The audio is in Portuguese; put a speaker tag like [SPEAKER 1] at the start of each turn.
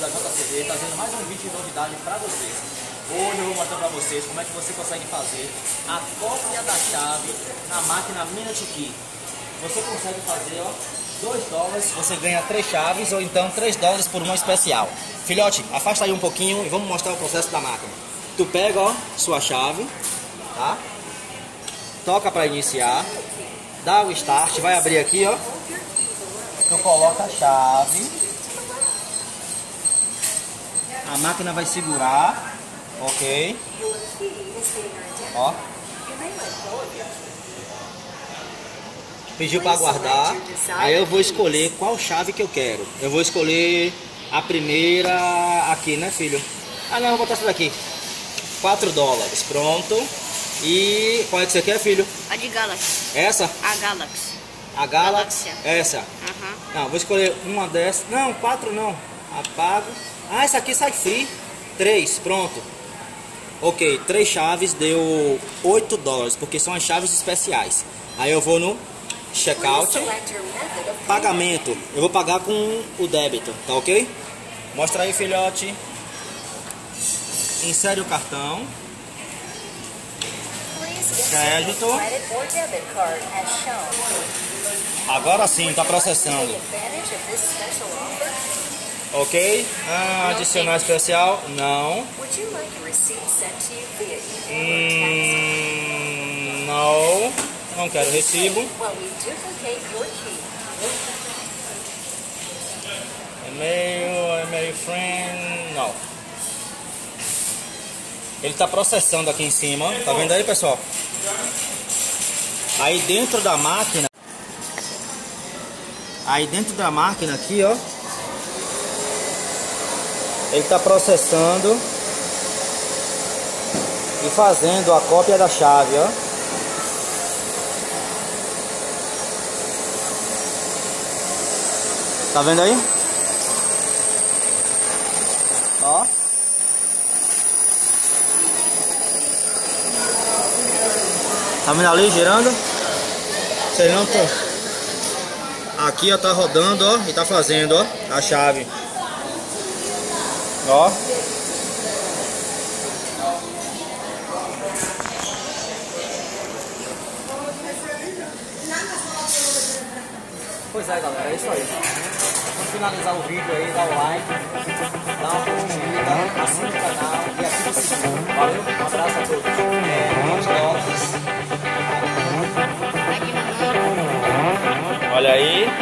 [SPEAKER 1] da JCD, trazendo mais um vídeo de novidade para vocês. Hoje eu vou mostrar para vocês como é que você consegue fazer a cópia da chave na máquina Minute Key. Você consegue fazer, ó, 2 dólares, você ganha 3 chaves ou então 3 dólares por uma especial. Filhote, afasta aí um pouquinho e vamos mostrar o processo da máquina. Tu pega, ó, sua chave, tá? Toca para iniciar, dá o start, vai abrir aqui, ó. Tu coloca a chave. A máquina vai segurar, ok? Ó. Pediu para aguardar. Aí eu vou escolher qual chave que eu quero. Eu vou escolher a primeira aqui, né, filho? Ah, não, vou botar essa daqui. 4 dólares, pronto. E qual é que você quer, filho?
[SPEAKER 2] A de Galaxy.
[SPEAKER 1] Essa?
[SPEAKER 2] A Galaxy.
[SPEAKER 1] A Galaxy? Essa.
[SPEAKER 2] Aham.
[SPEAKER 1] Não, vou escolher uma dessas. Não, quatro não. Apago. Ah, essa aqui sai free. Três, pronto. Ok, três chaves deu 8 dólares, porque são as chaves especiais. Aí eu vou no checkout, pagamento. Eu vou pagar com o débito, tá ok? Mostra aí, filhote. Insere o cartão. Crédito. Agora sim, tá processando. Ok? Ah, adicionar especial? Não. Hum, não. Não quero recibo. E-mail, e-mail friend. Não. Ele está processando aqui em cima. Tá vendo aí, pessoal? Aí dentro da máquina. Aí dentro da máquina aqui, ó. Ele está processando e fazendo a cópia da chave, ó. Tá vendo aí? Ó. Tá vendo ali girando? Vocês não estão. Aqui ó, tá rodando, ó, e tá fazendo, ó, a chave. Ó. Pois é, galera, é isso aí. Vamos finalizar o vídeo aí, dá o like, dá uma curtida, assina o canal e ativa o sininho. Valeu? Um abraço a todos. É, 20 dólares. Olha aí.